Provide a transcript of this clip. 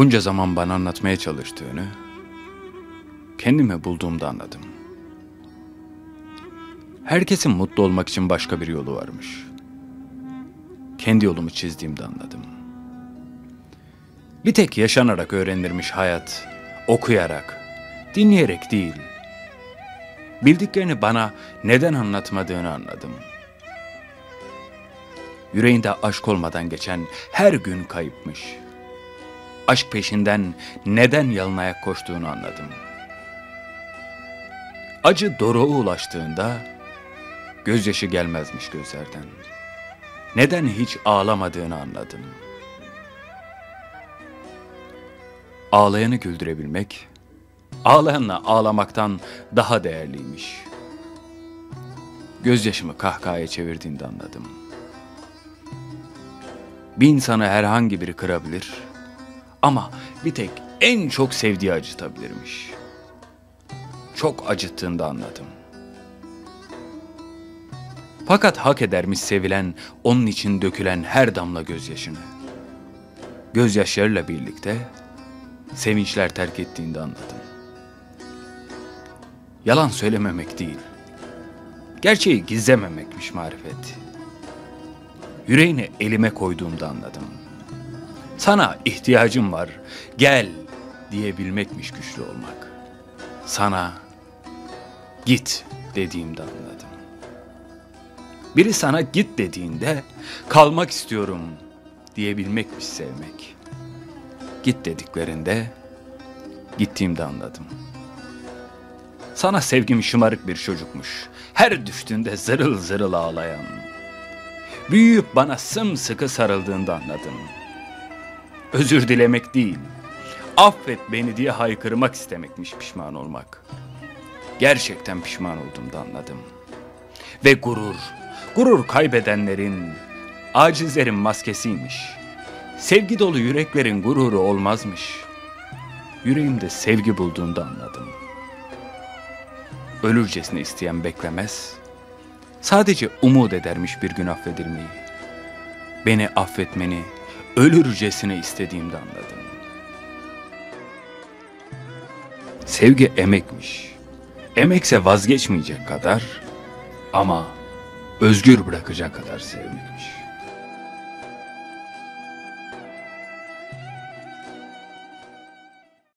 Bunca zaman bana anlatmaya çalıştığını kendimi bulduğumda anladım. Herkesin mutlu olmak için başka bir yolu varmış. Kendi yolumu çizdiğimde anladım. Bir tek yaşanarak öğrenirmiş hayat, okuyarak, dinleyerek değil. Bildiklerini bana neden anlatmadığını anladım. Yüreğinde aşk olmadan geçen her gün kayıpmış. Aşk peşinden neden yalın ayak koştuğunu anladım. Acı doruğa ulaştığında gözyaşı gelmezmiş gözlerden. Neden hiç ağlamadığını anladım. Ağlayanı güldürebilmek, ağlayanla ağlamaktan daha değerliymiş. Gözyaşımı kahkahaya çevirdiğinde anladım. Bir insanı herhangi biri kırabilir ama bir tek en çok sevdiği acıtabilirmiş. Çok acıttığında anladım. Fakat hak edermiş sevilen, onun için dökülen her damla gözyaşını. Gözyaşlarıyla birlikte sevinçler terk ettiğinde anladım. Yalan söylememek değil, gerçeği gizlememekmiş marifet. Yüreğini elime koyduğumda anladım. Sana ihtiyacım var, gel diyebilmekmiş güçlü olmak. Sana git dediğimde anladım. Biri sana git dediğinde kalmak istiyorum diyebilmekmiş sevmek. Git dediklerinde gittiğimde anladım. Sana sevgim şımarık bir çocukmuş. Her düştüğünde zırıl zırıl ağlayan. Büyüyüp bana sımsıkı sarıldığında anladım. Özür dilemek değil, affet beni diye haykırmak istemekmiş pişman olmak. Gerçekten pişman olduğumda anladım. Ve gurur, gurur kaybedenlerin, acizlerin maskesiymiş. Sevgi dolu yüreklerin gururu olmazmış. Yüreğimde sevgi bulduğunda anladım. Ölürcesine isteyen beklemez, sadece umut edermiş bir gün affedilmeyi. Beni affetmeni, ölürcesine istediğimde anladım. Sevgi emekmiş. Emekse vazgeçmeyecek kadar ama özgür bırakacak kadar sevmekmiş.